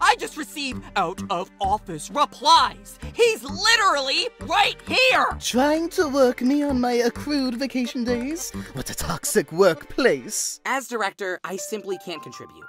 I just received out of office replies. He's literally right here. Trying to work me on my accrued vacation days? What a toxic workplace. As director, I simply can't contribute.